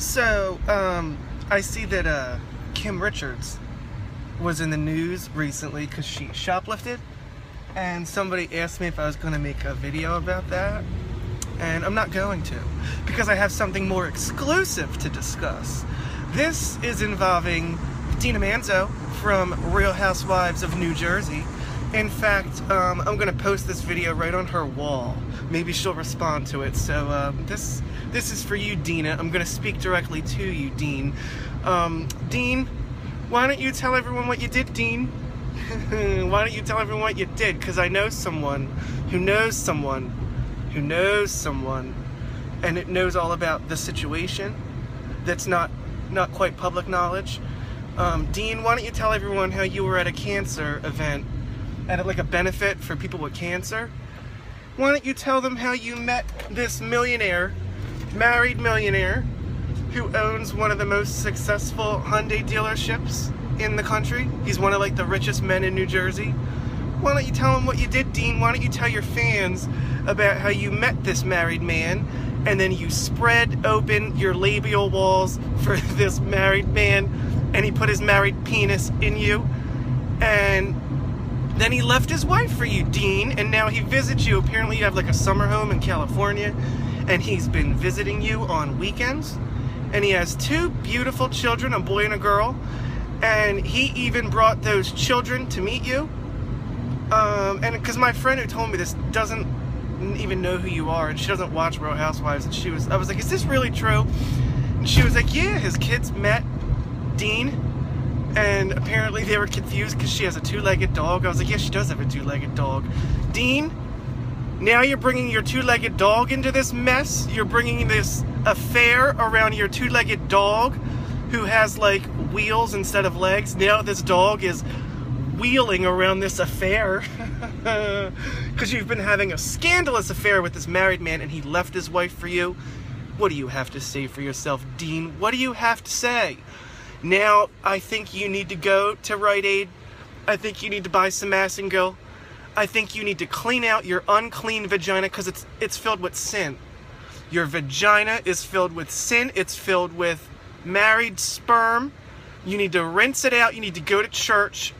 So, um, I see that uh, Kim Richards was in the news recently because she shoplifted. And somebody asked me if I was going to make a video about that. And I'm not going to because I have something more exclusive to discuss. This is involving Dina Manzo from Real Housewives of New Jersey. In fact, um, I'm gonna post this video right on her wall. Maybe she'll respond to it. So um, this this is for you, Dina. I'm gonna speak directly to you, Dean. Um, Dean, why don't you tell everyone what you did, Dean? why don't you tell everyone what you did? Because I know someone who knows someone who knows someone and it knows all about the situation that's not not quite public knowledge. Um, Dean, why don't you tell everyone how you were at a cancer event at like a benefit for people with cancer. Why don't you tell them how you met this millionaire, married millionaire, who owns one of the most successful Hyundai dealerships in the country? He's one of like the richest men in New Jersey. Why don't you tell them what you did, Dean? Why don't you tell your fans about how you met this married man and then you spread open your labial walls for this married man and he put his married penis in you and then he left his wife for you, Dean, and now he visits you. Apparently you have like a summer home in California, and he's been visiting you on weekends. And he has two beautiful children, a boy and a girl. And he even brought those children to meet you. Um, and because my friend who told me this doesn't even know who you are, and she doesn't watch Real Housewives, and she was, I was like, is this really true? And she was like, yeah, his kids met Dean and apparently they were confused because she has a two-legged dog. I was like, yeah, she does have a two-legged dog. Dean, now you're bringing your two-legged dog into this mess. You're bringing this affair around your two-legged dog who has like wheels instead of legs. Now this dog is wheeling around this affair because you've been having a scandalous affair with this married man and he left his wife for you. What do you have to say for yourself, Dean? What do you have to say? Now, I think you need to go to Rite Aid. I think you need to buy some Massengill. I think you need to clean out your unclean vagina because it's, it's filled with sin. Your vagina is filled with sin. It's filled with married sperm. You need to rinse it out. You need to go to church.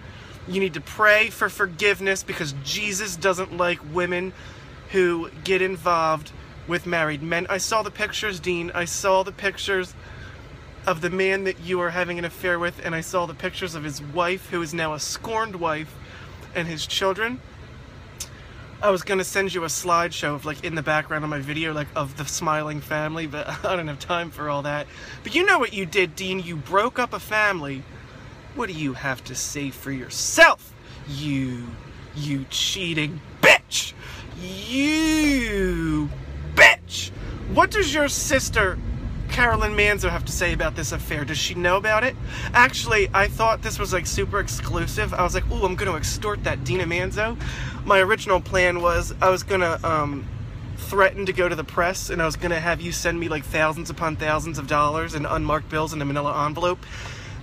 You need to pray for forgiveness because Jesus doesn't like women who get involved with married men. I saw the pictures, Dean. I saw the pictures of the man that you are having an affair with, and I saw the pictures of his wife, who is now a scorned wife, and his children. I was gonna send you a slideshow of like in the background of my video, like of the smiling family, but I don't have time for all that. But you know what you did, Dean? You broke up a family. What do you have to say for yourself? You, you cheating bitch! You bitch! What does your sister Carolyn Manzo have to say about this affair? Does she know about it? Actually, I thought this was like super exclusive. I was like, ooh, I'm gonna extort that Dina Manzo. My original plan was I was gonna um, threaten to go to the press and I was gonna have you send me like thousands upon thousands of dollars in unmarked bills in a manila envelope.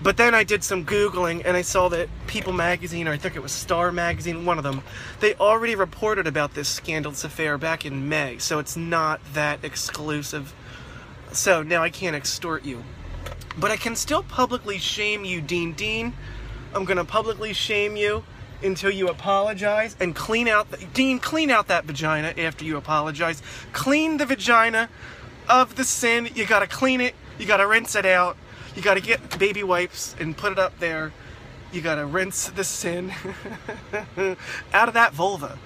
But then I did some Googling and I saw that People Magazine, or I think it was Star Magazine, one of them, they already reported about this scandalous affair back in May, so it's not that exclusive. So now I can't extort you. But I can still publicly shame you, Dean Dean. I'm gonna publicly shame you until you apologize and clean out the, Dean, clean out that vagina after you apologize. Clean the vagina of the sin. You gotta clean it. You gotta rinse it out. You gotta get baby wipes and put it up there. You gotta rinse the sin out of that vulva.